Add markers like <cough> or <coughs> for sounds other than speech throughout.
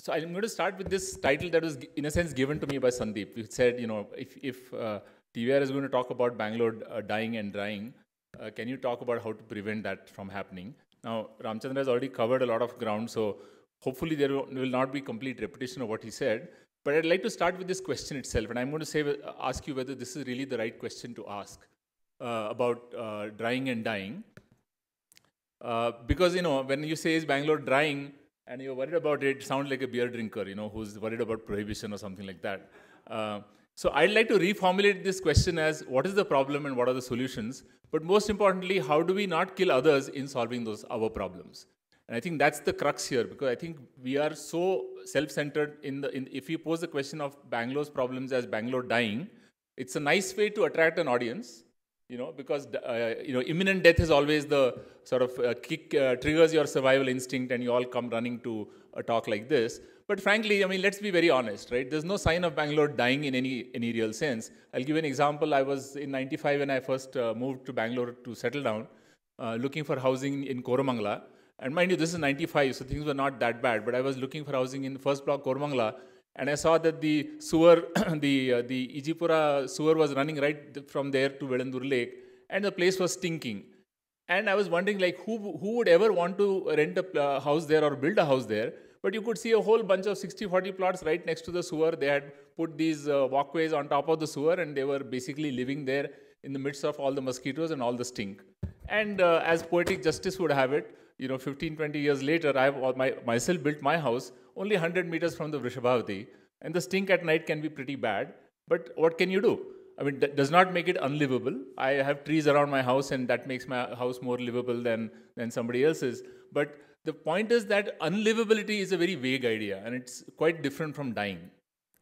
so I'm going to start with this title that was, in a sense, given to me by Sandeep. He said, you know, if, if uh, TVR is going to talk about Bangalore uh, dying and drying, uh, can you talk about how to prevent that from happening? Now, Ramchandra has already covered a lot of ground, so hopefully there will, not be complete repetition of what he said. But I'd like to start with this question itself, and I'm going to say, uh, ask you whether this is really the right question to ask uh, about uh, drying and dying. Because, you know, when you say is Bangalore drying, and you're worried about it, sound like a beer drinker, you know, who's worried about prohibition or something like that. Uh, so I'd like to reformulate this question as what is the problem and what are the solutions? But most importantly, how do we not kill others in solving those our problems? And I think that's the crux here because I think we are so self-centered in the in, if you pose the question of Bangalore's problems as Bangalore dying, it's a nice way to attract an audience you know, because uh, you know imminent death is always the sort of uh, kick uh, triggers your survival instinct, and you all come running to a talk like this. But frankly, I mean, let's be very honest, right? There's no sign of Bangalore dying in any any real sense. I'll give an example. I was in '95 when I first uh, moved to Bangalore to settle down, uh, looking for housing in Koramangala. And mind you, this is 95, so things were not that bad. But I was looking for housing in the first block, Koramangala, and I saw that the sewer, <clears throat> the, uh, the Ejipura sewer was running right from there to Belandur Lake, and the place was stinking. And I was wondering, like, who, who would ever want to rent a uh, house there or build a house there? But you could see a whole bunch of 60 40 plots right next to the sewer. They had put these uh, walkways on top of the sewer, and they were basically living there in the midst of all the mosquitoes and all the stink. And uh, as poetic justice would have it, you know, 15, 20 years later, I've my, myself built my house only 100 meters from the Vrishabhavati, and the stink at night can be pretty bad. But what can you do? I mean, that does not make it unlivable. I have trees around my house, and that makes my house more livable than, than somebody else's. But the point is that unlivability is a very vague idea, and it's quite different from dying.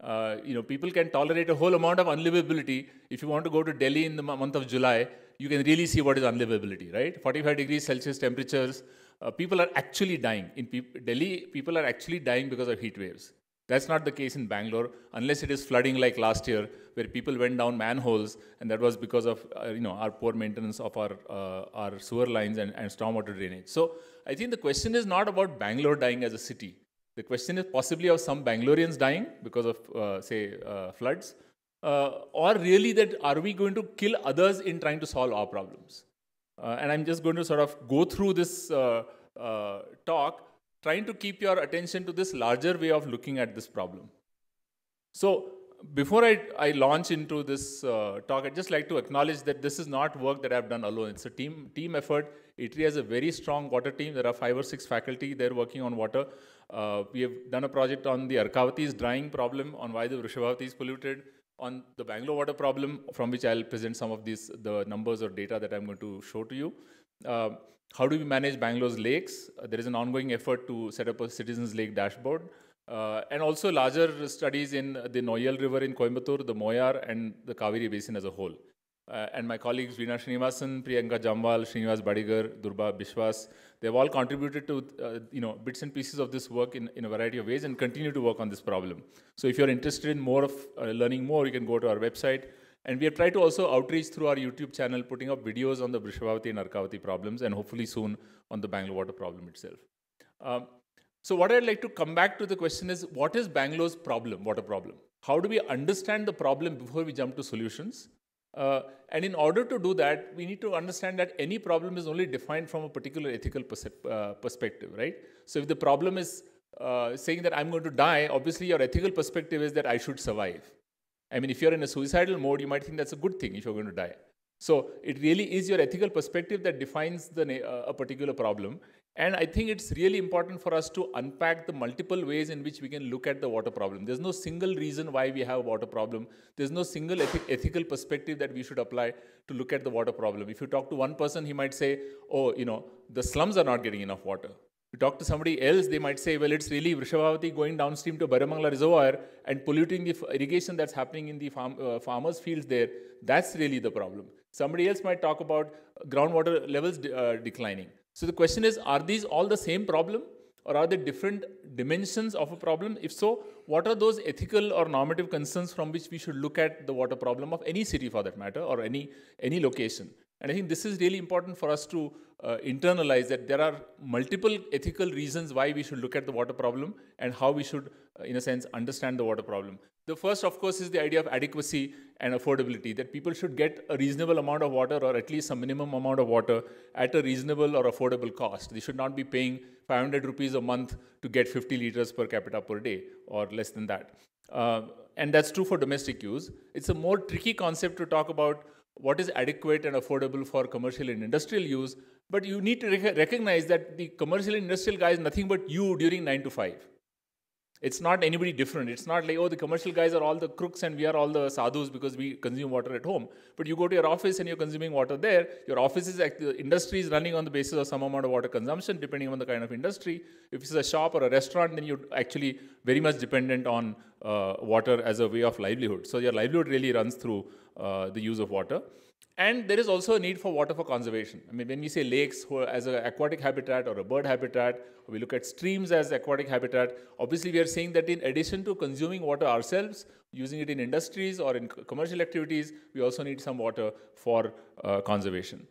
Uh, you know, people can tolerate a whole amount of unlivability. If you want to go to Delhi in the month of July, you can really see what is unlivability, right? 45 degrees Celsius temperatures, uh, people are actually dying. In pe Delhi, people are actually dying because of heat waves. That's not the case in Bangalore, unless it is flooding like last year, where people went down manholes, and that was because of uh, you know our poor maintenance of our uh, our sewer lines and, and stormwater drainage. So I think the question is not about Bangalore dying as a city. The question is possibly of some Bangaloreans dying because of uh, say uh, floods, uh, or really that are we going to kill others in trying to solve our problems? Uh, and I'm just going to sort of go through this uh, uh, talk, trying to keep your attention to this larger way of looking at this problem. So before I, I launch into this uh, talk, I'd just like to acknowledge that this is not work that I've done alone. It's a team, team effort. ATREE has a very strong water team. There are five or six faculty there working on water. Uh, we have done a project on the Arkavati's drying problem, on why the Vrishabhavati is polluted on the Bangalore water problem, from which I'll present some of these, the numbers or data that I'm going to show to you. Uh, how do we manage Bangalore's lakes? Uh, there is an ongoing effort to set up a citizens lake dashboard. Uh, and also larger studies in the Noyal River in Coimbatore, the Moyar, and the Kaveri Basin as a whole. Uh, and my colleagues Veena Srinivasan, Priyanka Jamwal, Srinivas Badiger, Durba Bishwas, they've all contributed to uh, you know bits and pieces of this work in, in a variety of ways and continue to work on this problem. So if you're interested in more of uh, learning more, you can go to our website. And we have tried to also outreach through our YouTube channel, putting up videos on the Vrishabhavati and Arkavati problems, and hopefully soon on the Bangalore water problem itself. Um, so what I'd like to come back to the question is, what is Bangalore's problem, water problem? How do we understand the problem before we jump to solutions? Uh, and in order to do that, we need to understand that any problem is only defined from a particular ethical uh, perspective, right? So if the problem is uh, saying that I'm going to die, obviously your ethical perspective is that I should survive. I mean, if you're in a suicidal mode, you might think that's a good thing if you're going to die. So it really is your ethical perspective that defines the, uh, a particular problem. And I think it's really important for us to unpack the multiple ways in which we can look at the water problem. There's no single reason why we have a water problem. There's no single ethical perspective that we should apply to look at the water problem. If you talk to one person, he might say, oh, you know, the slums are not getting enough water. If you talk to somebody else, they might say, well, it's really Vrishabhavati going downstream to Bairamangala Reservoir and polluting the irrigation that's happening in the farm, uh, farmers' fields there. That's really the problem. Somebody else might talk about groundwater levels de uh, declining. So the question is, are these all the same problem or are they different dimensions of a problem? If so, what are those ethical or normative concerns from which we should look at the water problem of any city for that matter or any, any location? And I think this is really important for us to uh, internalize that there are multiple ethical reasons why we should look at the water problem and how we should, in a sense, understand the water problem. The first, of course, is the idea of adequacy and affordability, that people should get a reasonable amount of water or at least a minimum amount of water at a reasonable or affordable cost. They should not be paying 500 rupees a month to get 50 liters per capita per day or less than that. Uh, and that's true for domestic use. It's a more tricky concept to talk about what is adequate and affordable for commercial and industrial use, but you need to rec recognize that the commercial and industrial guy is nothing but you during 9 to 5. It's not anybody different. It's not like, oh, the commercial guys are all the crooks and we are all the sadhus because we consume water at home. But you go to your office and you're consuming water there. Your office is, the industry is running on the basis of some amount of water consumption, depending on the kind of industry. If it's a shop or a restaurant, then you're actually very much dependent on uh, water as a way of livelihood. So your livelihood really runs through uh, the use of water. And there is also a need for water for conservation. I mean, when we say lakes as an aquatic habitat or a bird habitat, we look at streams as aquatic habitat, obviously we are saying that in addition to consuming water ourselves, using it in industries or in commercial activities, we also need some water for uh, conservation.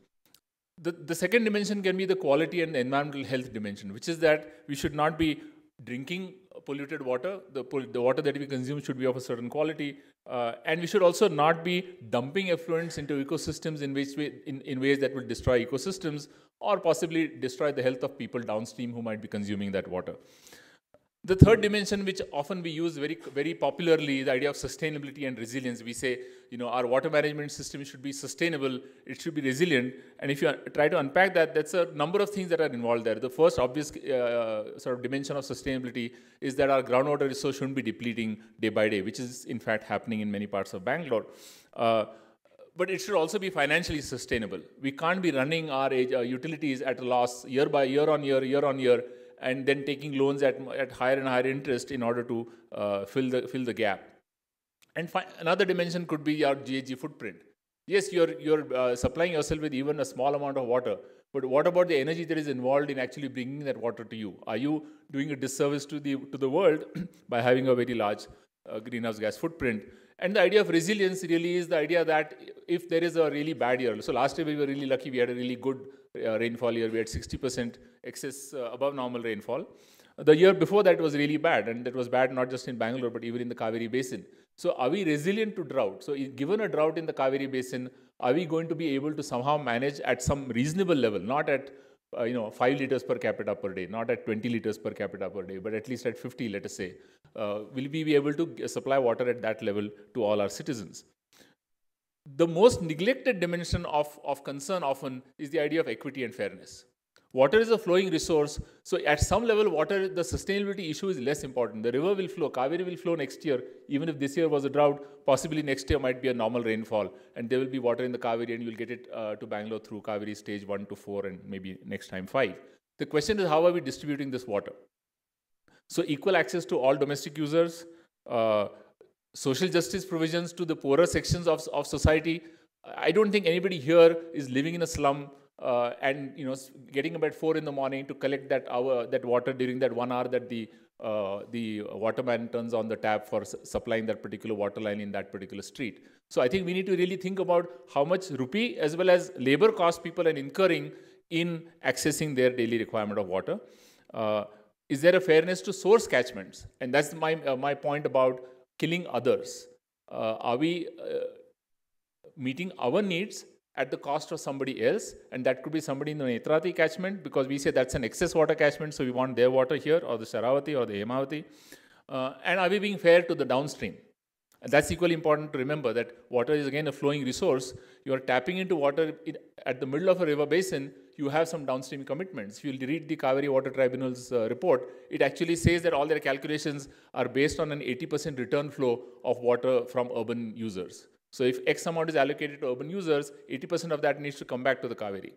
The, the second dimension can be the quality and the environmental health dimension, which is that we should not be drinking polluted water. The, the water that we consume should be of a certain quality. Uh, and we should also not be dumping effluents into ecosystems in, which in, in ways that will destroy ecosystems or possibly destroy the health of people downstream who might be consuming that water. The third dimension, which often we use very, very popularly, the idea of sustainability and resilience. We say, you know, our water management system should be sustainable, it should be resilient. And if you try to unpack that, that's a number of things that are involved there. The first obvious uh, sort of dimension of sustainability is that our groundwater resource shouldn't be depleting day by day, which is in fact happening in many parts of Bangalore. Uh, but it should also be financially sustainable. We can't be running our uh, utilities at a loss year by year on year, year on year, and then taking loans at, at higher and higher interest in order to uh, fill, the, fill the gap. And another dimension could be your GHG footprint. Yes, you're, you're uh, supplying yourself with even a small amount of water, but what about the energy that is involved in actually bringing that water to you? Are you doing a disservice to the, to the world <clears throat> by having a very large uh, greenhouse gas footprint? And the idea of resilience really is the idea that if there is a really bad year, so last year we were really lucky, we had a really good rainfall year, we had 60% excess uh, above normal rainfall. The year before that was really bad, and that was bad not just in Bangalore, but even in the Kaveri Basin. So are we resilient to drought? So given a drought in the Kaveri Basin, are we going to be able to somehow manage at some reasonable level, not at uh, you know, 5 liters per capita per day, not at 20 liters per capita per day, but at least at 50, let us say, uh, will we be able to supply water at that level to all our citizens? The most neglected dimension of, of concern often is the idea of equity and fairness. Water is a flowing resource, so at some level, water, the sustainability issue is less important. The river will flow, Kaveri will flow next year, even if this year was a drought, possibly next year might be a normal rainfall, and there will be water in the Kaveri, and you'll get it uh, to Bangalore through Kaveri stage 1 to 4, and maybe next time 5. The question is, how are we distributing this water? So equal access to all domestic users, uh, social justice provisions to the poorer sections of, of society. I don't think anybody here is living in a slum uh, and you know getting up at four in the morning to collect that hour that water during that one hour that the uh, the waterman turns on the tap for supplying that particular water line in that particular street. So I think we need to really think about how much rupee as well as labor cost people are incurring in accessing their daily requirement of water. Uh, is there a fairness to source catchments? And that's my uh, my point about killing others. Uh, are we uh, meeting our needs at the cost of somebody else, and that could be somebody in the Netravati catchment because we say that's an excess water catchment, so we want their water here, or the Sharavati or the Hemavati. Uh, and are we being fair to the downstream? And that's equally important to remember that water is again a flowing resource. You are tapping into water at the middle of a river basin, you have some downstream commitments. If you read the Kaveri Water Tribunal's uh, report, it actually says that all their calculations are based on an 80% return flow of water from urban users. So if X amount is allocated to urban users, 80% of that needs to come back to the Kaveri.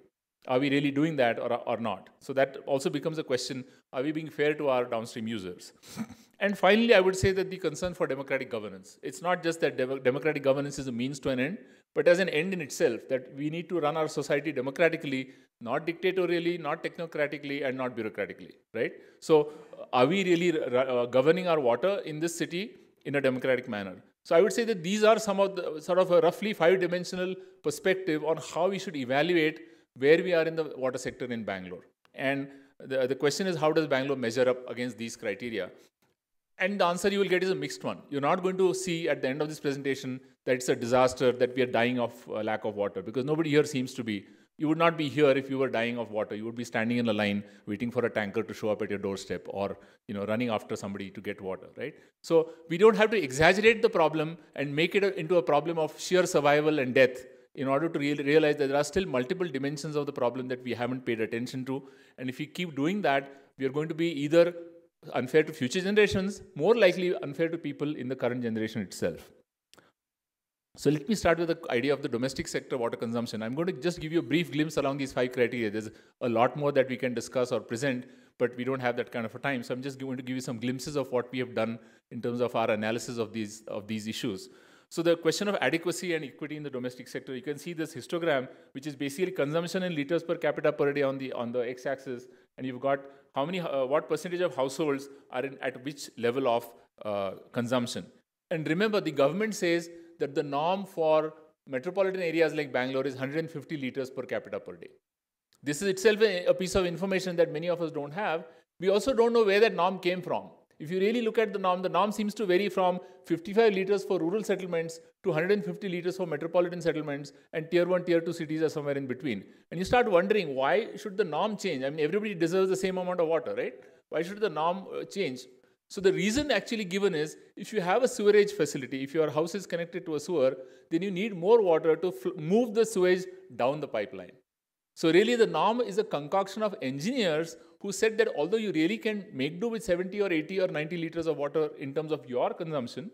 Are we really doing that or, or not? So that also becomes a question, are we being fair to our downstream users? <laughs> and finally, I would say that the concern for democratic governance. It's not just that de democratic governance is a means to an end, but as an end in itself, that we need to run our society democratically, not dictatorially, not technocratically, and not bureaucratically, right? So are we really uh, governing our water in this city in a democratic manner. So I would say that these are some of the sort of a roughly five-dimensional perspective on how we should evaluate where we are in the water sector in Bangalore. And the, the question is how does Bangalore measure up against these criteria? And the answer you will get is a mixed one. You're not going to see at the end of this presentation that it's a disaster, that we are dying of uh, lack of water, because nobody here seems to be. You would not be here if you were dying of water. You would be standing in a line waiting for a tanker to show up at your doorstep or you know, running after somebody to get water, right? So we don't have to exaggerate the problem and make it a, into a problem of sheer survival and death in order to re realize that there are still multiple dimensions of the problem that we haven't paid attention to. And if we keep doing that, we are going to be either unfair to future generations, more likely unfair to people in the current generation itself. So let me start with the idea of the domestic sector water consumption. I'm going to just give you a brief glimpse along these five criteria. There's a lot more that we can discuss or present, but we don't have that kind of a time. So I'm just going to give you some glimpses of what we have done in terms of our analysis of these, of these issues. So the question of adequacy and equity in the domestic sector, you can see this histogram, which is basically consumption in liters per capita per day on the, on the x-axis, and you've got how many, uh, what percentage of households are in, at which level of uh, consumption. And remember, the government says that the norm for metropolitan areas like Bangalore is 150 liters per capita per day. This is itself a, a piece of information that many of us don't have. We also don't know where that norm came from. If you really look at the norm, the norm seems to vary from 55 liters for rural settlements to 150 liters for metropolitan settlements, and tier 1, tier 2 cities are somewhere in between. And you start wondering, why should the norm change? I mean, everybody deserves the same amount of water, right? Why should the norm uh, change? So the reason actually given is if you have a sewerage facility, if your house is connected to a sewer, then you need more water to move the sewage down the pipeline. So really the norm is a concoction of engineers who said that although you really can make do with 70 or 80 or 90 liters of water in terms of your consumption,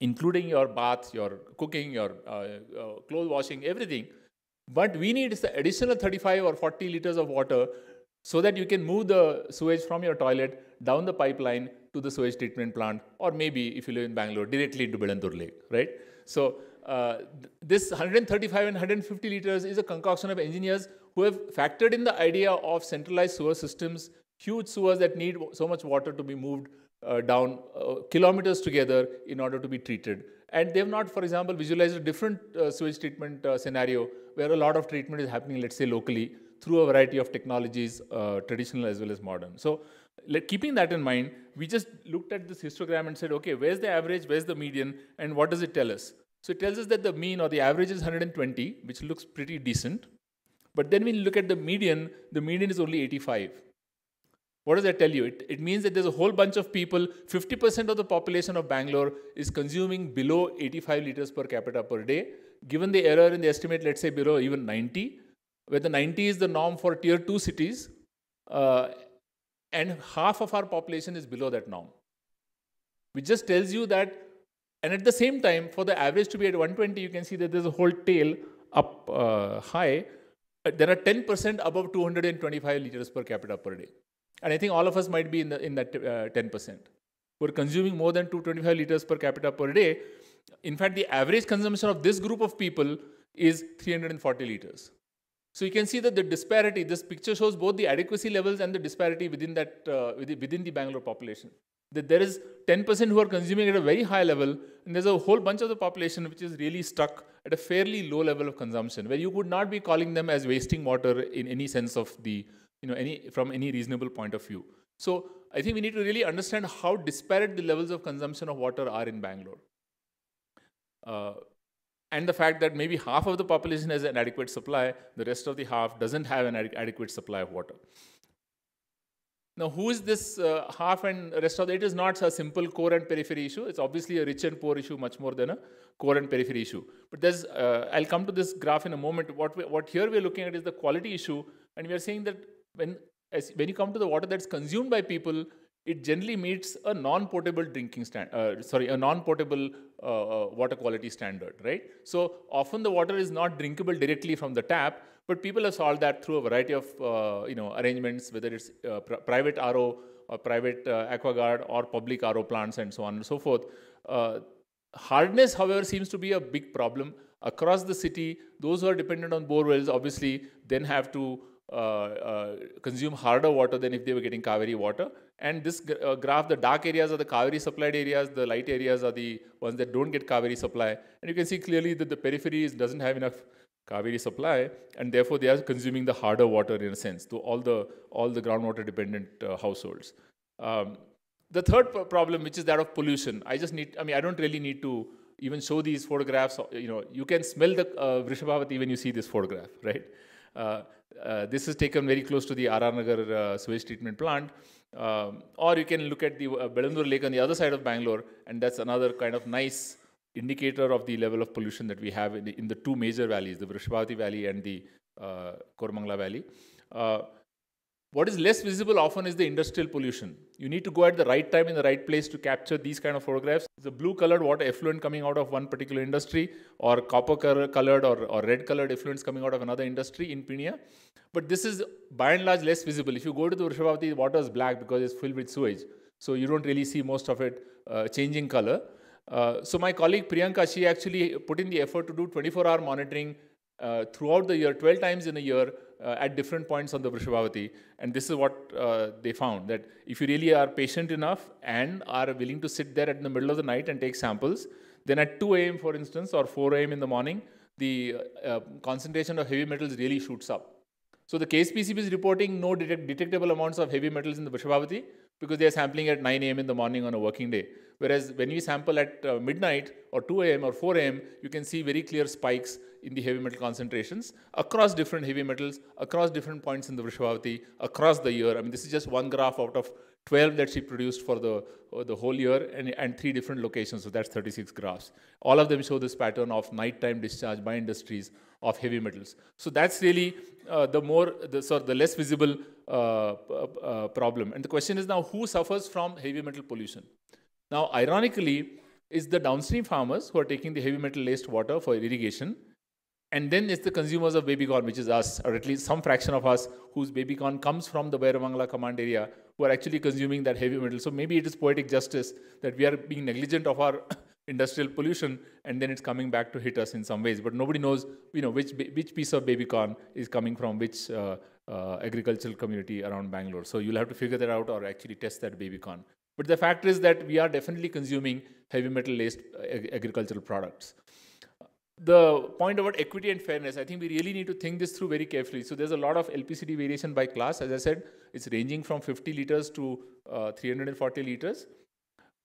including your bath, your cooking, your uh, uh, clothes washing, everything, but we need the additional 35 or 40 liters of water so that you can move the sewage from your toilet down the pipeline to the sewage treatment plant, or maybe if you live in Bangalore, directly into Belandur Lake, right? So uh, this 135 and 150 liters is a concoction of engineers who have factored in the idea of centralized sewer systems, huge sewers that need so much water to be moved uh, down uh, kilometers together in order to be treated. And they have not, for example, visualized a different uh, sewage treatment uh, scenario where a lot of treatment is happening, let's say locally, through a variety of technologies, uh, traditional as well as modern. So let, keeping that in mind, we just looked at this histogram and said, okay, where's the average, where's the median, and what does it tell us? So it tells us that the mean or the average is 120, which looks pretty decent. But then you look at the median, the median is only 85. What does that tell you? It, it means that there's a whole bunch of people, 50% of the population of Bangalore is consuming below 85 liters per capita per day. Given the error in the estimate, let's say below even 90, where the 90 is the norm for tier 2 cities, uh, and half of our population is below that norm. Which just tells you that, and at the same time, for the average to be at 120, you can see that there's a whole tail up uh, high. Uh, there are 10% above 225 liters per capita per day. And I think all of us might be in, the, in that 10%. Uh, We're consuming more than 225 liters per capita per day. In fact, the average consumption of this group of people is 340 liters. So you can see that the disparity, this picture shows both the adequacy levels and the disparity within that, uh, within the Bangalore population. That there is 10% who are consuming at a very high level, and there's a whole bunch of the population which is really stuck at a fairly low level of consumption, where you would not be calling them as wasting water in any sense of the, you know, any from any reasonable point of view. So I think we need to really understand how disparate the levels of consumption of water are in Bangalore. Uh, and the fact that maybe half of the population has an adequate supply, the rest of the half doesn't have an ad adequate supply of water. Now, who is this uh, half and rest of it? It is not a simple core and periphery issue. It's obviously a rich and poor issue much more than a core and periphery issue. But there's, uh, I'll come to this graph in a moment. What, we, what here we're looking at is the quality issue. And we are saying that when, as, when you come to the water that's consumed by people, it generally meets a non-potable drinking stand, uh, sorry, a non-potable uh, uh, water quality standard, right? So often the water is not drinkable directly from the tap, but people have solved that through a variety of, uh, you know, arrangements, whether it's uh, pr private RO or private uh, AquaGuard or public RO plants and so on and so forth. hardness, however, seems to be a big problem across the city. Those who are dependent on bore wells obviously then have to uh, uh, consume harder water than if they were getting Kaveri water. And this uh, graph, the dark areas are the Kaveri supplied areas, the light areas are the ones that don't get Kaveri supply. And you can see clearly that the periphery doesn't have enough Kaveri supply, and therefore they are consuming the harder water in a sense to all the all the groundwater dependent uh, households. Um, the third problem, which is that of pollution, I just need, I mean, I don't really need to even show these photographs. You know, you can smell the uh, Vrishabhavati when you see this photograph, right? Uh, uh, this is taken very close to the Aranagar Nagar uh, sewage treatment plant. Um, or you can look at the uh, Belandur Lake on the other side of Bangalore, and that's another kind of nice indicator of the level of pollution that we have in the, in the two major valleys, the Vrishabhavati Valley and the uh, Koramangala Valley. Uh, what is less visible often is the industrial pollution. You need to go at the right time in the right place to capture these kind of photographs. The blue colored water effluent coming out of one particular industry or copper colored or, or red colored effluents coming out of another industry in Peenya. But this is by and large less visible. If you go to the Vrishabhavati, the water is black because it's filled with sewage. So you don't really see most of it uh, changing color. Uh, so my colleague Priyanka, she actually put in the effort to do 24-hour monitoring uh, throughout the year, 12 times in a year, uh, at different points on the Vrishabhavati. And this is what uh, they found, that if you really are patient enough and are willing to sit there at the middle of the night and take samples, then at 2 a.m., for instance, or 4 a.m. in the morning, the uh, concentration of heavy metals really shoots up. So the KSPCB is reporting no detect detectable amounts of heavy metals in the Vrishabhavati because they are sampling at 9 a.m. in the morning on a working day. Whereas when we sample at uh, midnight or 2 a.m. or 4 a.m., you can see very clear spikes in the heavy metal concentrations across different heavy metals, across different points in the Vrishabhavati, across the year. I mean, this is just one graph out of 12 that she produced for the, uh, the whole year and, and three different locations. So that's 36 graphs. All of them show this pattern of nighttime discharge by industries of heavy metals. So that's really uh, the more, the, sorry, the less visible uh, uh, problem. And the question is now who suffers from heavy metal pollution? Now, ironically, it's the downstream farmers who are taking the heavy metal laced water for irrigation and then it's the consumers of baby corn, which is us, or at least some fraction of us whose baby corn comes from the Bairamangala command area, who are actually consuming that heavy metal. So maybe it is poetic justice that we are being negligent of our <coughs> industrial pollution and then it's coming back to hit us in some ways. But nobody knows, you know, which, which piece of baby corn is coming from which uh, uh, agricultural community around Bangalore. So you'll have to figure that out or actually test that baby corn. But the fact is that we are definitely consuming heavy metal laced uh, agricultural products the point about equity and fairness, I think we really need to think this through very carefully. So there's a lot of LPCD variation by class. As I said, it's ranging from 50 liters to uh, 340 liters.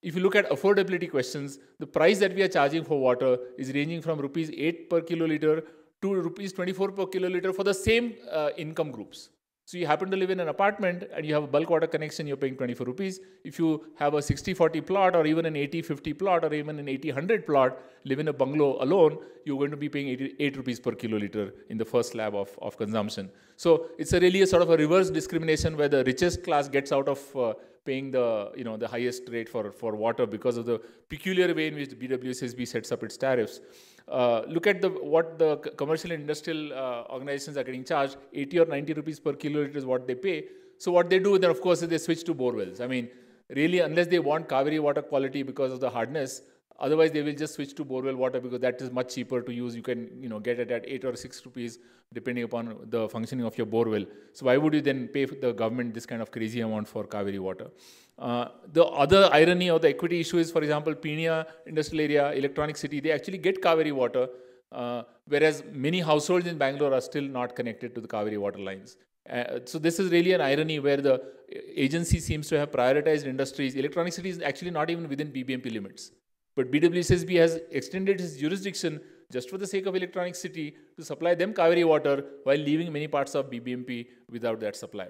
If you look at affordability questions, the price that we are charging for water is ranging from rupees 8 per kiloliter to rupees 24 per kiloliter for the same uh, income groups. So you happen to live in an apartment and you have a bulk water connection, you're paying 24 rupees. If you have a 60-40 plot or even an 80-50 plot or even an 80-100 plot, live in a bungalow alone, you're going to be paying 88 rupees per kiloliter in the first slab of, of consumption. So it's a really a sort of a reverse discrimination where the richest class gets out of uh, paying the, you know, the highest rate for, for water because of the peculiar way in which the BWSSB sets up its tariffs. Uh, look at the what the commercial and industrial uh, organizations are getting charged 80 or 90 rupees per kiloliter is what they pay. So what they do then of course is they switch to bore wells i mean really unless they want kaveri water quality because of the hardness Otherwise, they will just switch to borewell water because that is much cheaper to use. You can, you know, get it at eight or six rupees depending upon the functioning of your borewell. So why would you then pay the government this kind of crazy amount for Kaveri water? Uh, the other irony of the equity issue is, for example, Peenya industrial area, Electronic City, they actually get Kaveri water, uh, whereas many households in Bangalore are still not connected to the Kaveri water lines. Uh, so this is really an irony where the agency seems to have prioritized industries. Electronic City is actually not even within BBMP limits. But BWSSB has extended its jurisdiction just for the sake of Electronic City to supply them Kaveri water while leaving many parts of BBMP without that supply.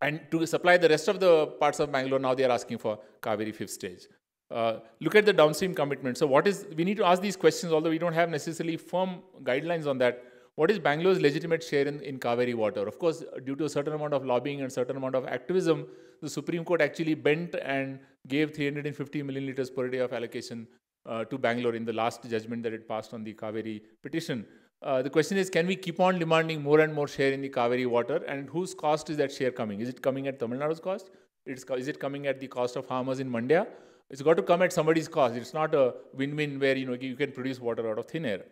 And to supply the rest of the parts of Bangalore, now they are asking for Kaveri fifth stage. Uh, look at the downstream commitment. So what is, we need to ask these questions, although we don't have necessarily firm guidelines on that. What is Bangalore's legitimate share in, in Kaveri water? Of course, due to a certain amount of lobbying and certain amount of activism, the Supreme Court actually bent and gave 350 million liters per day of allocation uh, to Bangalore in the last judgment that it passed on the Kaveri petition. Uh, the question is, can we keep on demanding more and more share in the Kaveri water? And whose cost is that share coming? Is it coming at Tamil Nadu's cost? It's, is it coming at the cost of farmers in Mandya? It's got to come at somebody's cost. It's not a win-win where you know you can produce water out of thin air.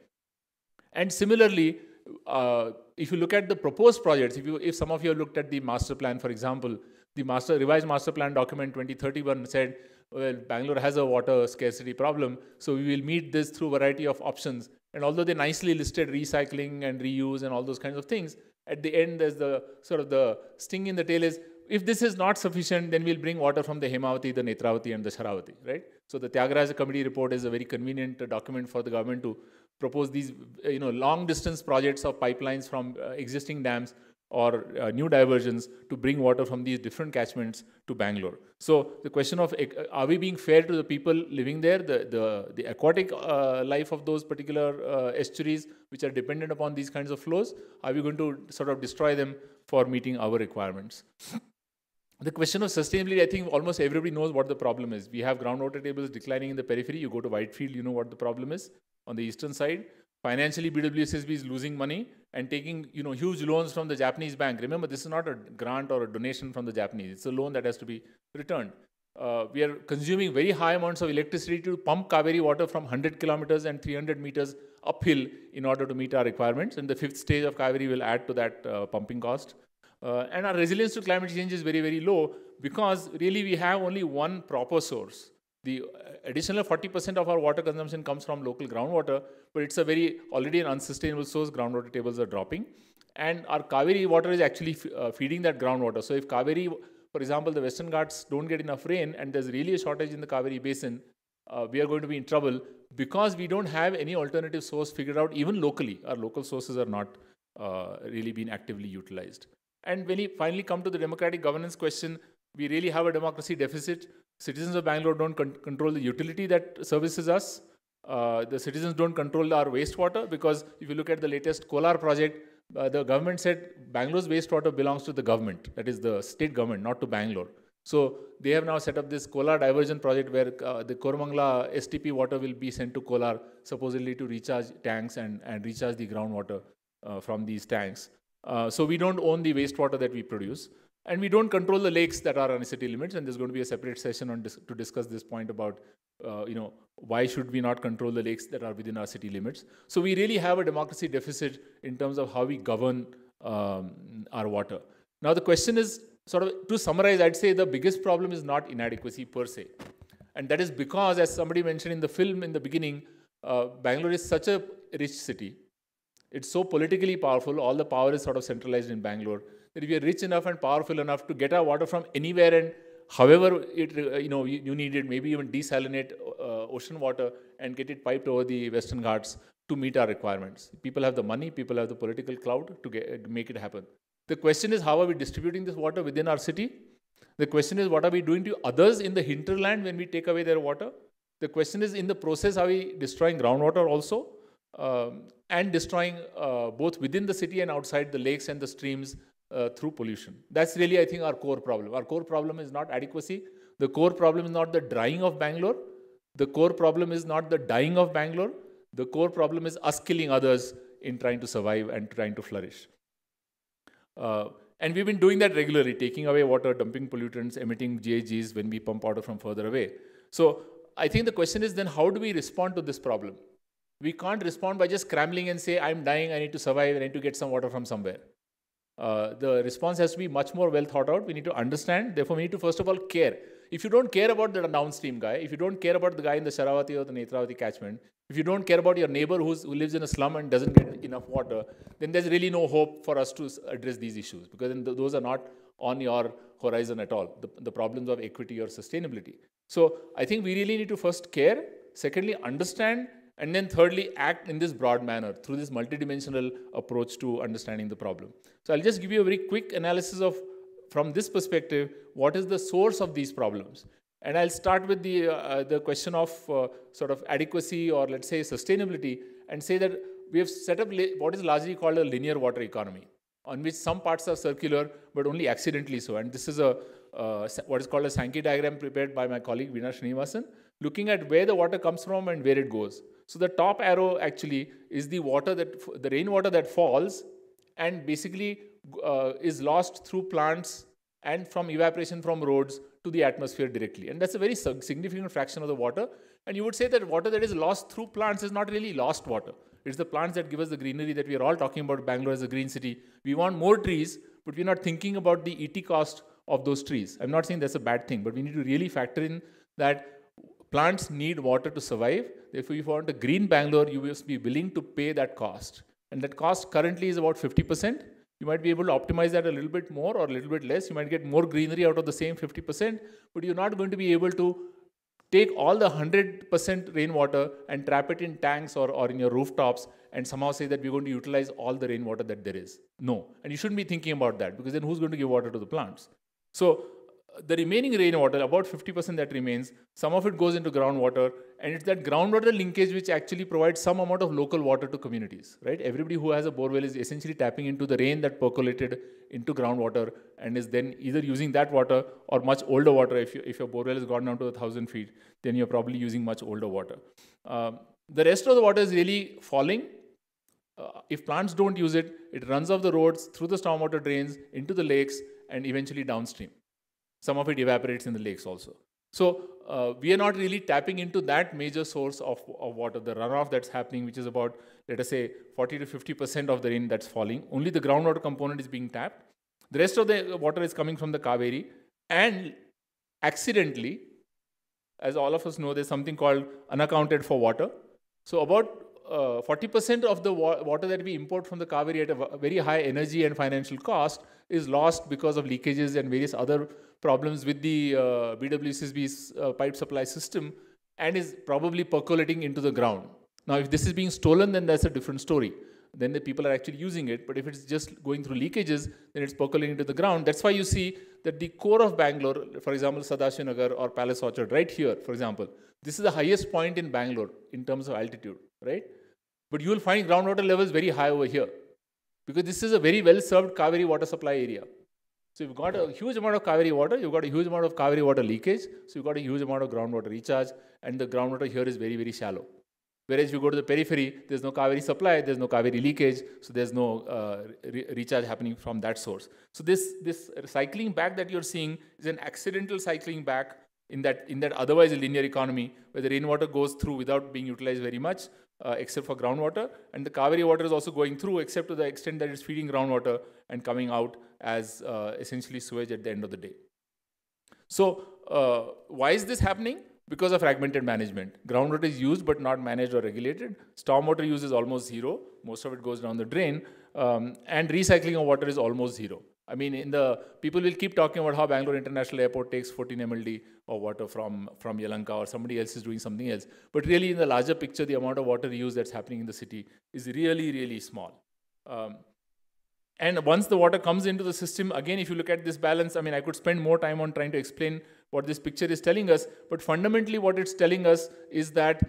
And similarly, uh, if you look at the proposed projects, if you if some of you have looked at the master plan, for example, the master revised master plan document 2031 said, well, Bangalore has a water scarcity problem, so we will meet this through variety of options. And although they nicely listed recycling and reuse and all those kinds of things, at the end there's the sort of the sting in the tail is if this is not sufficient, then we'll bring water from the Hemavati, the Netravati, and the Sharavati, right? So the Tyagaraja committee report is a very convenient document for the government to propose these, you know, long distance projects of pipelines from uh, existing dams or uh, new diversions to bring water from these different catchments to Bangalore. So the question of uh, are we being fair to the people living there, the, the, the aquatic uh, life of those particular uh, estuaries which are dependent upon these kinds of flows, are we going to sort of destroy them for meeting our requirements? The question of sustainability, I think almost everybody knows what the problem is. We have groundwater tables declining in the periphery. You go to Whitefield, you know what the problem is on the eastern side. Financially, BWSSB is losing money and taking you know huge loans from the Japanese bank. Remember, this is not a grant or a donation from the Japanese. It's a loan that has to be returned. Uh, we are consuming very high amounts of electricity to pump Kaveri water from 100 kilometers and 300 meters uphill in order to meet our requirements. And the fifth stage of Kaveri will add to that uh, pumping cost. Uh, and our resilience to climate change is very, very low because really we have only one proper source. The additional 40% of our water consumption comes from local groundwater, but it's a very already an unsustainable source. Groundwater tables are dropping. And our Kaveri water is actually uh, feeding that groundwater. So if Kaveri, for example, the Western Ghats don't get enough rain and there's really a shortage in the Kaveri basin, uh, we are going to be in trouble because we don't have any alternative source figured out even locally. Our local sources are not uh, really being actively utilized. And when we finally come to the democratic governance question, we really have a democracy deficit. Citizens of Bangalore don't con control the utility that services us. Uh, the citizens don't control our wastewater because if you look at the latest Kolar project, uh, the government said Bangalore's wastewater belongs to the government, that is the state government, not to Bangalore. So they have now set up this Kolar diversion project where uh, the Koramangala STP water will be sent to Kolar, supposedly to recharge tanks and, and recharge the groundwater uh, from these tanks. Uh, so we don't own the wastewater that we produce. And we don't control the lakes that are on city limits. And there's going to be a separate session on dis to discuss this point about, uh, you know, why should we not control the lakes that are within our city limits. So we really have a democracy deficit in terms of how we govern um, our water. Now the question is, sort of, to summarize, I'd say the biggest problem is not inadequacy per se. And that is because, as somebody mentioned in the film in the beginning, uh, Bangalore is such a rich city it's so politically powerful, all the power is sort of centralized in Bangalore, that if you're rich enough and powerful enough to get our water from anywhere and however it, uh, you know, you, you need it, maybe even desalinate uh, ocean water and get it piped over the Western Ghats to meet our requirements. People have the money, people have the political clout to get, make it happen. The question is, how are we distributing this water within our city? The question is, what are we doing to others in the hinterland when we take away their water? The question is, in the process, are we destroying groundwater also? Um, and destroying uh, both within the city and outside the lakes and the streams uh, through pollution. That's really, I think, our core problem. Our core problem is not adequacy. The core problem is not the drying of Bangalore. The core problem is not the dying of Bangalore. The core problem is us killing others in trying to survive and trying to flourish. Uh, and we've been doing that regularly, taking away water, dumping pollutants, emitting GHGs when we pump water from further away. So I think the question is then how do we respond to this problem? We can't respond by just scrambling and say, I'm dying, I need to survive, I need to get some water from somewhere. Uh, the response has to be much more well thought out. We need to understand. Therefore, we need to first of all care. If you don't care about the downstream guy, if you don't care about the guy in the Sharavati or the Netravati catchment, if you don't care about your neighbor who lives in a slum and doesn't get enough water, then there's really no hope for us to address these issues because th those are not on your horizon at all, the, the problems of equity or sustainability. So I think we really need to first care. Secondly, understand and then thirdly, act in this broad manner through this multidimensional approach to understanding the problem. So I'll just give you a very quick analysis of, from this perspective, what is the source of these problems. And I'll start with the, uh, the question of uh, sort of adequacy or let's say sustainability and say that we have set up what is largely called a linear water economy on which some parts are circular but only accidentally so. And this is a uh, what is called a Sankey diagram prepared by my colleague Veena Srinivasan, looking at where the water comes from and where it goes. So the top arrow actually is the water that the rainwater that falls and basically uh, is lost through plants and from evaporation from roads to the atmosphere directly. And that's a very significant fraction of the water. And you would say that water that is lost through plants is not really lost water. It's the plants that give us the greenery that we are all talking about Bangalore as a green city. We want more trees, but we're not thinking about the ET cost of those trees. I'm not saying that's a bad thing, but we need to really factor in that plants need water to survive. Therefore, if you want a green Bangalore, you must be willing to pay that cost. And that cost currently is about 50%. You might be able to optimize that a little bit more or a little bit less. You might get more greenery out of the same 50%, but you're not going to be able to take all the 100% rainwater and trap it in tanks or, or in your rooftops and somehow say that we're going to utilize all the rainwater that there is. No. And you shouldn't be thinking about that because then who's going to give water to the plants? So the remaining rainwater, about 50% that remains, some of it goes into groundwater, and it's that groundwater linkage which actually provides some amount of local water to communities, right? Everybody who has a borewell is essentially tapping into the rain that percolated into groundwater and is then either using that water or much older water. If, you, if your borewell has gone down to a thousand feet, then you're probably using much older water. Uh, the rest of the water is really falling. Uh, if plants don't use it, it runs off the roads, through the stormwater drains, into the lakes, and eventually downstream. Some of it evaporates in the lakes also. So uh, we are not really tapping into that major source of, of water, the runoff that's happening, which is about, let us say, 40 to 50% of the rain that's falling. Only the groundwater component is being tapped. The rest of the water is coming from the Kaveri. And accidentally, as all of us know, there's something called unaccounted for water. So about 40% uh, of the wa water that we import from the Kaveri at a very high energy and financial cost is lost because of leakages and various other problems with the uh, BWSSB's uh, pipe supply system and is probably percolating into the ground. Now, if this is being stolen, then that's a different story. Then the people are actually using it. But if it's just going through leakages, then it's percolating into the ground. That's why you see that the core of Bangalore, for example, Sadashivanagar or Palace Orchard, right here, for example, this is the highest point in Bangalore in terms of altitude, right? But you will find groundwater levels very high over here because this is a very well served Kaveri water supply area. So you've got a huge amount of Kaveri water, you've got a huge amount of Kaveri water leakage, so you've got a huge amount of groundwater recharge, and the groundwater here is very, very shallow. Whereas if you go to the periphery, there's no Kaveri supply, there's no Kaveri leakage, so there's no uh, re recharge happening from that source. So this, this cycling back that you're seeing is an accidental cycling back in that, in that otherwise linear economy where the rainwater goes through without being utilized very much, uh, except for groundwater. And the Kaveri water is also going through except to the extent that it's feeding groundwater and coming out as uh, essentially sewage at the end of the day. So uh, why is this happening? Because of fragmented management. Groundwater is used but not managed or regulated. Stormwater use is almost zero. Most of it goes down the drain. Um, and recycling of water is almost zero. I mean, in the people will keep talking about how Bangalore International Airport takes 14 MLD of water from, from Yelahanka or somebody else is doing something else. But really, in the larger picture, the amount of water use that's happening in the city is really, really small. Um, and once the water comes into the system, again, if you look at this balance, I mean, I could spend more time on trying to explain what this picture is telling us. But fundamentally, what it's telling us is that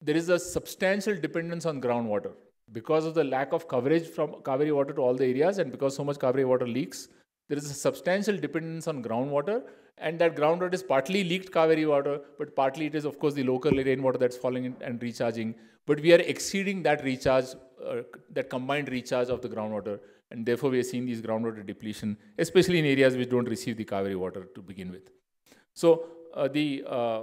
there is a substantial dependence on groundwater because of the lack of coverage from Kaveri water to all the areas and because so much Kaveri water leaks, there is a substantial dependence on groundwater and that groundwater is partly leaked Kaveri water, but partly it is of course the local rainwater that's falling and recharging. But we are exceeding that recharge, uh, that combined recharge of the groundwater and therefore we are seeing these groundwater depletion, especially in areas which don't receive the Kaveri water to begin with. So uh, the, uh,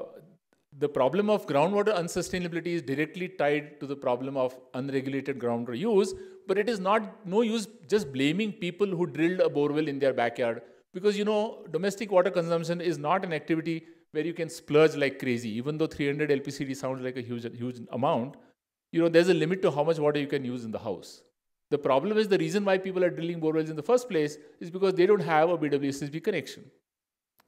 the problem of groundwater unsustainability is directly tied to the problem of unregulated groundwater use, but it is not no use just blaming people who drilled a borewell in their backyard because you know domestic water consumption is not an activity where you can splurge like crazy. Even though 300 LPCD sounds like a huge huge amount, you know there's a limit to how much water you can use in the house. The problem is the reason why people are drilling borewells in the first place is because they don't have a BWSSB connection.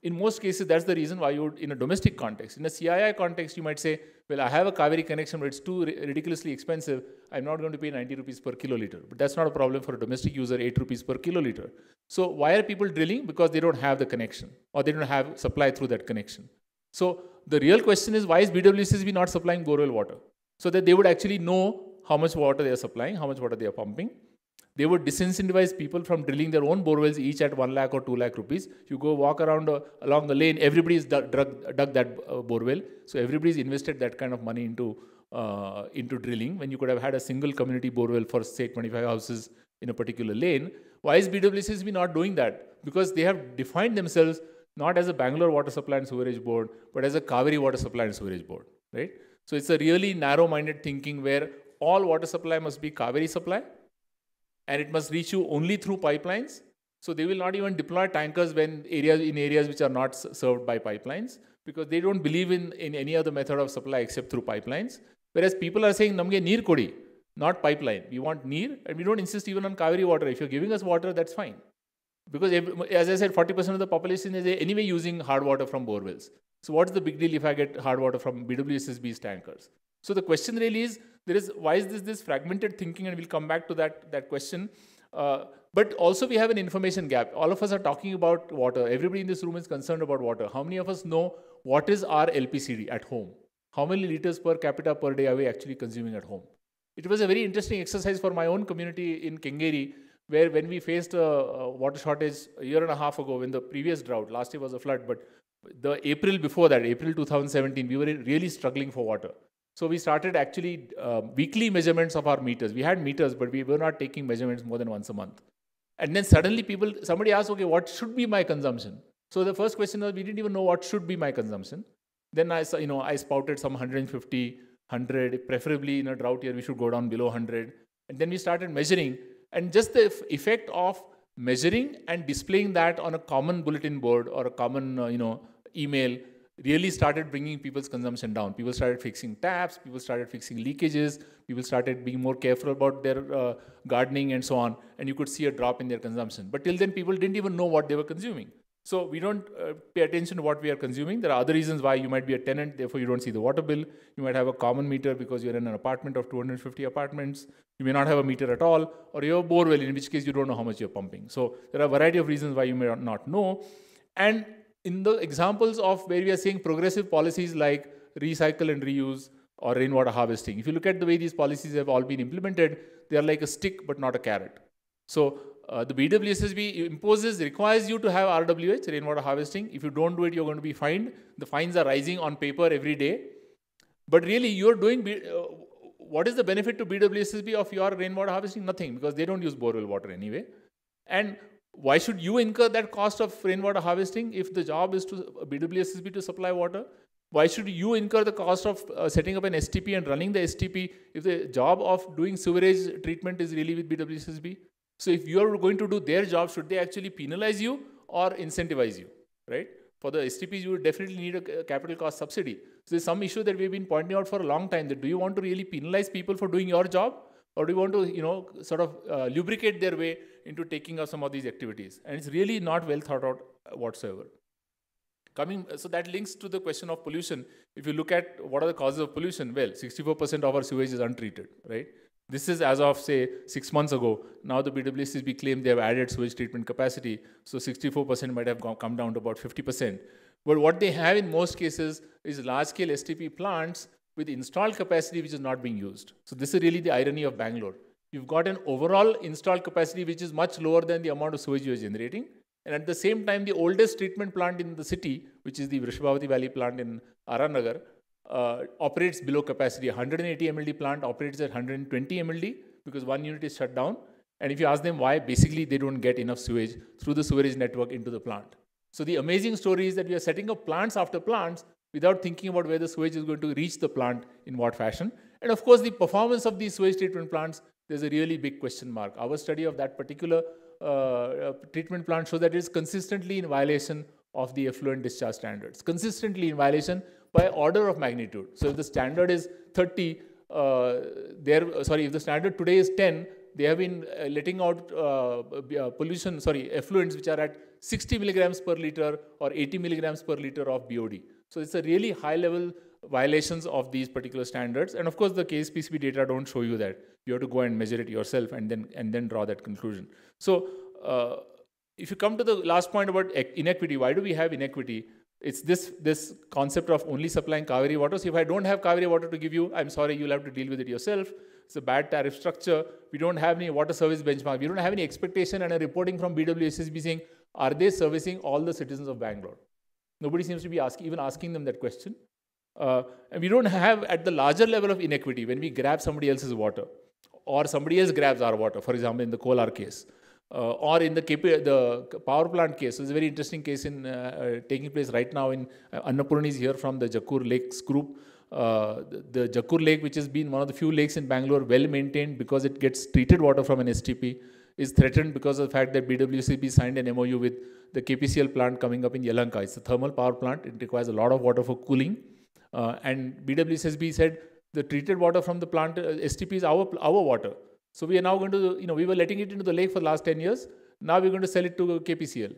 In most cases, that's the reason why you would, in a domestic context. In a CII context, you might say, well, I have a Kaveri connection, but it's too ridiculously expensive. I'm not going to pay 90 rupees per kiloliter. But that's not a problem for a domestic user, 8 rupees per kiloliter. So why are people drilling? Because they don't have the connection or they don't have supply through that connection. So the real question is, why is BWSSB not supplying borewell water? So that they would actually know how much water they are supplying, how much water they are pumping, they would disincentivize people from drilling their own borewells each at 1 lakh or 2 lakh rupees. You go walk around uh, along the lane, everybody's dug, dug, that uh, borewell. So everybody's invested that kind of money into, uh, into drilling when you could have had a single community borewell for say 25 houses in a particular lane. Why is BWSSB not doing that? Because they have defined themselves not as a Bangalore Water Supply and Sewerage Board, but as a Kaveri Water Supply and Sewerage Board, right? So it's a really narrow-minded thinking where all water supply must be Kaveri supply and it must reach you only through pipelines. So they will not even deploy tankers when areas in areas which are not served by pipelines because they don't believe in, in any other method of supply except through pipelines. Whereas people are saying, Namge neer kodi, not pipeline. We want neer and we don't insist even on Kaveri water. If you're giving us water, that's fine. Because as I said, 40% of the population is anyway using hard water from bore wells. So what's the big deal if I get hard water from BWSSB's tankers? So the question really is, there is why is this this fragmented thinking, and we'll come back to that that question. Uh, but also we have an information gap. All of us are talking about water. Everybody in this room is concerned about water. How many of us know what is our LPCD at home? How many liters per capita per day are we actually consuming at home? It was a very interesting exercise for my own community in Kengeri, where when we faced a, a water shortage a year and a half ago, when the previous drought, last year was a flood, but the April before that, April 2017, we were really struggling for water. So we started actually uh, weekly measurements of our meters. We had meters, but we were not taking measurements more than once a month. And then suddenly people, somebody asked, okay, what should be my consumption? So the first question was, we didn't even know what should be my consumption. Then I, you know, I spouted some 150, 100, preferably in a drought year, we should go down below 100. And then we started measuring. And just the effect of measuring and displaying that on a common bulletin board or a common, uh, you know, email really started bringing people's consumption down. People started fixing taps, people started fixing leakages, people started being more careful about their uh, gardening and so on, and you could see a drop in their consumption. But till then, people didn't even know what they were consuming. So we don't uh, pay attention to what we are consuming. There are other reasons why you might be a tenant, therefore you don't see the water bill. You might have a common meter because you're in an apartment of 250 apartments. You may not have a meter at all, or you have a borewell, in which case you don't know how much you're pumping. So there are a variety of reasons why you may not know. And in the examples of where we are seeing progressive policies like recycle and reuse or rainwater harvesting, if you look at the way these policies have all been implemented, they are like a stick but not a carrot. So uh, the BWSSB imposes, requires you to have RWH, rainwater harvesting. If you don't do it, you're going to be fined. The fines are rising on paper every day. But really, you're doing, uh, what is the benefit to BWSSB of your rainwater harvesting? Nothing, because they don't use borewell water anyway. And why should you incur that cost of rainwater harvesting if the job is to BWSSB to supply water? Why should you incur the cost of uh, setting up an STP and running the STP if the job of doing sewerage treatment is really with BWSSB? So if you are going to do their job, should they actually penalize you or incentivize you, right? For the STPs, you would definitely need a capital cost subsidy. So there's some issue that we've been pointing out for a long time that do you want to really penalize people for doing your job or do you want to, you know, sort of uh, lubricate their way into taking up some of these activities? And it's really not well thought out whatsoever. Coming, so that links to the question of pollution. If you look at what are the causes of pollution, well, 64% of our sewage is untreated, right? This is as of say six months ago. Now the BWSSB claim they have added sewage treatment capacity, so 64% might have come down to about 50%. But what they have in most cases is large-scale STP plants with installed capacity which is not being used. So this is really the irony of Bangalore. You've got an overall installed capacity which is much lower than the amount of sewage you're generating. And at the same time, the oldest treatment plant in the city, which is the Vrishabhavati Valley plant in Aranagar, uh, operates below capacity. 180 MLD plant operates at 120 MLD because one unit is shut down. And if you ask them why, basically they don't get enough sewage through the sewerage network into the plant. So the amazing story is that we are setting up plants after plants without thinking about where the sewage is going to reach the plant in what fashion. And of course, the performance of these sewage treatment plants, there's a really big question mark. Our study of that particular uh, uh, treatment plant shows that it is consistently in violation of the effluent discharge standards, consistently in violation by order of magnitude. So if the standard is 30, uh, there, sorry, if the standard today is 10, they have been uh, letting out uh, uh, pollution, sorry, effluents which are at 60 milligrams per liter or 80 milligrams per liter of BOD. So it's a really high level violations of these particular standards. And of course, the KSPCB data don't show you that. You have to go and measure it yourself and then, and then draw that conclusion. So uh, if you come to the last point about inequity, why do we have inequity? It's this, this concept of only supplying Kaveri water. So if I don't have Kaveri water to give you, I'm sorry, you'll have to deal with it yourself. It's a bad tariff structure. We don't have any water service benchmark. We don't have any expectation and a reporting from BWSSB saying, are they servicing all the citizens of Bangalore? Nobody seems to be asking, even asking them that question. Uh, and we don't have at the larger level of inequity when we grab somebody else's water or somebody else grabs our water, for example, in the Kolar case. Uh, or in the, KP, the power plant case, it's a very interesting case in uh, uh taking place right now in uh, Annapurna is here from the Jakkur Lakes group. Uh, the, the Jakkur Lake, which has been one of the few lakes in Bangalore, well maintained because it gets treated water from an STP, is threatened because of the fact that BWSSB signed an MOU with the KPCL plant coming up in Yelahanka. It's a thermal power plant. It requires a lot of water for cooling. Uh, and BWSSB said the treated water from the plant uh, STP is our, our water. So we are now going to, you know, we were letting it into the lake for the last 10 years. Now we're going to sell it to KPCL.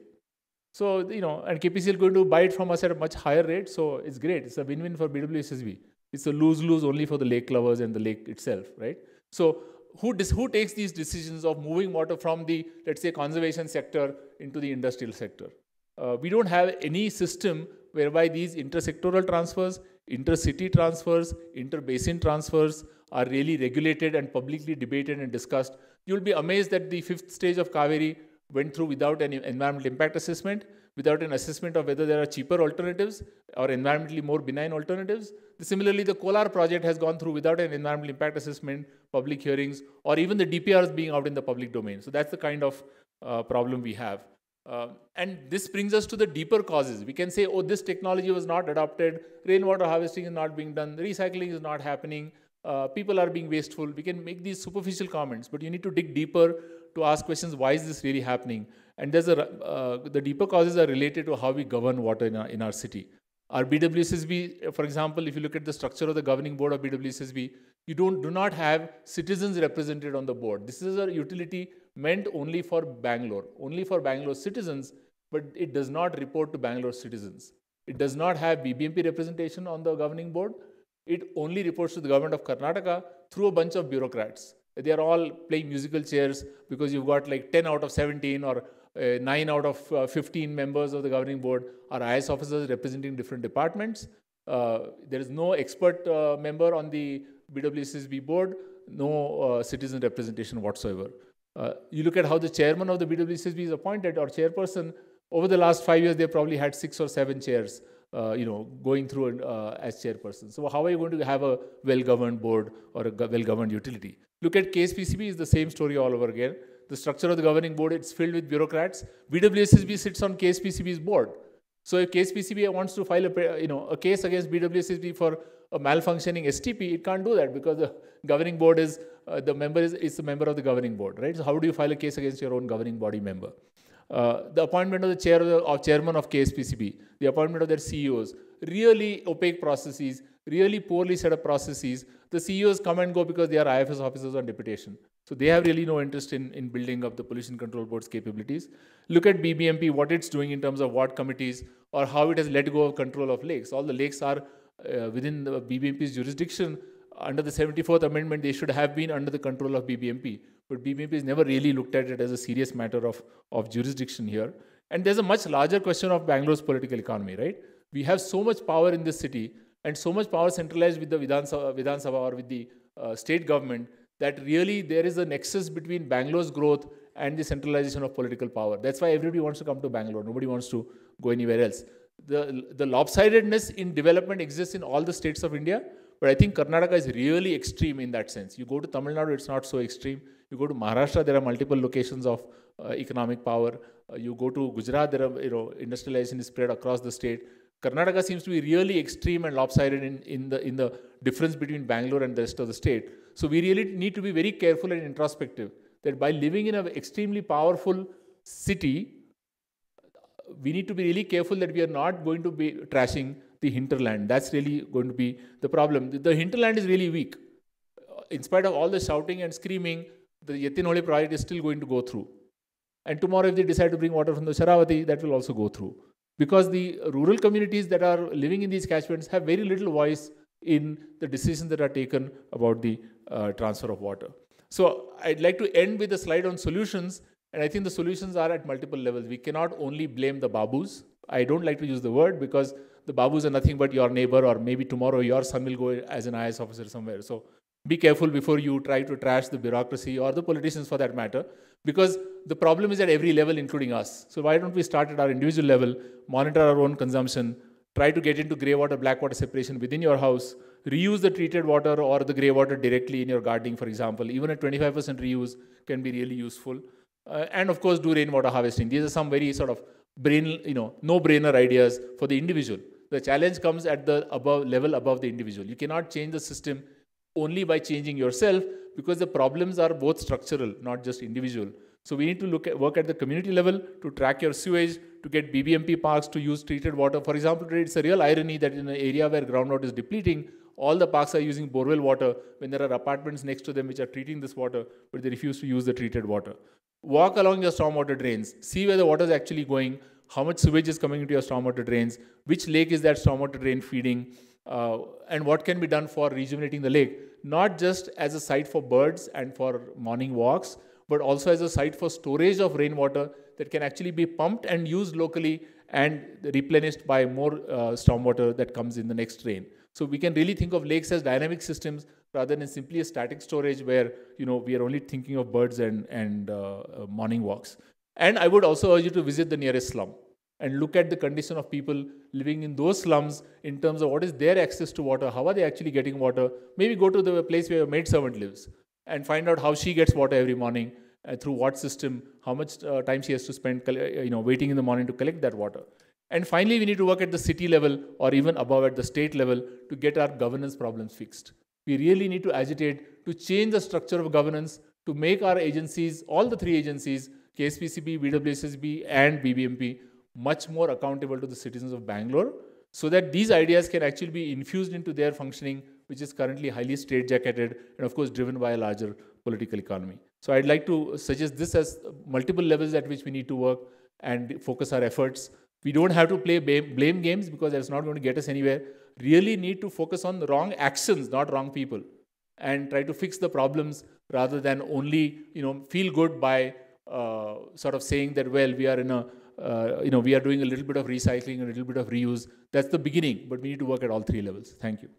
So, you know, and KPCL going to buy it from us at a much higher rate. So it's great. It's a win-win for BWSSB. It's a lose-lose only for the lake lovers and the lake itself, right? So who, who takes these decisions of moving water from the, let's say, conservation sector into the industrial sector? Uh, we don't have any system whereby these intersectoral transfers, intercity transfers, interbasin transfers are really regulated and publicly debated and discussed. You'll be amazed that the fifth stage of Kaveri went through without an environmental impact assessment, without an assessment of whether there are cheaper alternatives or environmentally more benign alternatives. Similarly, the Kolar project has gone through without an environmental impact assessment, public hearings, or even the DPRs being out in the public domain. So that's the kind of uh, problem we have. Uh, and this brings us to the deeper causes. We can say, oh, this technology was not adopted, rainwater harvesting is not being done, recycling is not happening, uh, people are being wasteful. We can make these superficial comments, but you need to dig deeper to ask questions, why is this really happening? And there's a, uh, the deeper causes are related to how we govern water in our, in our city. Our BWSSB, for example, if you look at the structure of the governing board of BWSSB, you don't, do not have citizens represented on the board. This is a utility meant only for Bangalore, only for Bangalore citizens, but it does not report to Bangalore citizens. It does not have BBMP representation on the governing board. It only reports to the government of Karnataka through a bunch of bureaucrats. They are all playing musical chairs because you've got like 10 out of 17 or uh, 9 out of uh, 15 members of the governing board are IAS officers representing different departments. Uh, there is no expert uh, member on the BWSSB board, no uh, citizen representation whatsoever. Uh, you look at how the chairman of the BWSSB is appointed or chairperson, over the last five years, they probably had six or seven chairs, uh, you know, going through uh, as chairperson. So how are you going to have a well-governed board or a well-governed utility? Look at KSPCB is the same story all over again. The structure of the governing board, it's filled with bureaucrats. BWSSB sits on KSPCB's board. So if KSPCB wants to file a, you know, a case against BWSSB for a malfunctioning STP, it can't do that because the governing board is, uh, the member is, is a member of the governing board, right? So how do you file a case against your own governing body member? Uh, the appointment of the chair of, chairman of KSPCB, the appointment of their CEOs, really opaque processes, really poorly set up processes. The CEOs come and go because they are IFS officers on deputation. So they have really no interest in, in building up the pollution control board's capabilities. Look at BBMP, what it's doing in terms of what committees or how it has let go of control of lakes. All the lakes are uh, within the BBMP's jurisdiction, under the 74th amendment, they should have been under the control of BBMP. But BBMP has never really looked at it as a serious matter of, of jurisdiction here. And there's a much larger question of Bangalore's political economy, right? We have so much power in this city and so much power centralized with the Vidhan Sabha, Vidhan Sabha or with the uh, state government that really there is a nexus between Bangalore's growth and the centralization of political power. That's why everybody wants to come to Bangalore. Nobody wants to go anywhere else the, the lopsidedness in development exists in all the states of India, but I think Karnataka is really extreme in that sense. You go to Tamil Nadu, it's not so extreme. You go to Maharashtra, there are multiple locations of uh, economic power. Uh, you go to Gujarat, there are, you know, industrialization is spread across the state. Karnataka seems to be really extreme and lopsided in, in, the, in the difference between Bangalore and the rest of the state. So we really need to be very careful and introspective that by living in an extremely powerful city, we need to be really careful that we are not going to be trashing the hinterland. That's really going to be the problem. The hinterland is really weak. In spite of all the shouting and screaming, the Yettinahole project is still going to go through. And tomorrow, if they decide to bring water from the Sharavati, that will also go through. Because the rural communities that are living in these catchments have very little voice in the decisions that are taken about the uh, transfer of water. So I'd like to end with a slide on solutions and I think the solutions are at multiple levels. We cannot only blame the babus. I don't like to use the word because the babus are nothing but your neighbor or maybe tomorrow your son will go as an IAS officer somewhere. So be careful before you try to trash the bureaucracy or the politicians for that matter because the problem is at every level including us. So why don't we start at our individual level, monitor our own consumption, try to get into grey water, black water separation within your house, reuse the treated water or the grey water directly in your gardening for example. Even a 25% reuse can be really useful. Uh, and of course, do rainwater harvesting. These are some very sort of brain, you know, no-brainer ideas for the individual. The challenge comes at the above level above the individual. You cannot change the system only by changing yourself because the problems are both structural, not just individual. So we need to look at work at the community level to track your sewage, to get BBMP parks to use treated water. For example, it's a real irony that in an area where groundwater is depleting, all the parks are using borewell water when there are apartments next to them which are treating this water, but they refuse to use the treated water. Walk along your stormwater drains, see where the water is actually going, how much sewage is coming into your stormwater drains, which lake is that stormwater drain feeding, uh, and what can be done for rejuvenating the lake, not just as a site for birds and for morning walks, but also as a site for storage of rainwater that can actually be pumped and used locally and replenished by more uh, stormwater that comes in the next rain. So we can really think of lakes as dynamic systems rather than simply a static storage where you know we are only thinking of birds and, and uh, uh, morning walks. And I would also urge you to visit the nearest slum and look at the condition of people living in those slums in terms of what is their access to water, how are they actually getting water. Maybe go to the place where your maid servant lives and find out how she gets water every morning, uh, through what system, how much uh, time she has to spend, uh, you know, waiting in the morning to collect that water. And finally, we need to work at the city level or even above at the state level to get our governance problems fixed. We really need to agitate to change the structure of governance to make our agencies, all the three agencies, KSPCB, BWSSB, and BBMP, much more accountable to the citizens of Bangalore so that these ideas can actually be infused into their functioning, which is currently highly straitjacketed and, of course, driven by a larger political economy. So I'd like to suggest this as multiple levels at which we need to work and focus our efforts. We don't have to play blame games because that's not going to get us anywhere. Really need to focus on the wrong actions, not wrong people, and try to fix the problems rather than only you know feel good by uh, sort of saying that well we are in a uh, you know we are doing a little bit of recycling, a little bit of reuse. That's the beginning, but we need to work at all three levels. Thank you.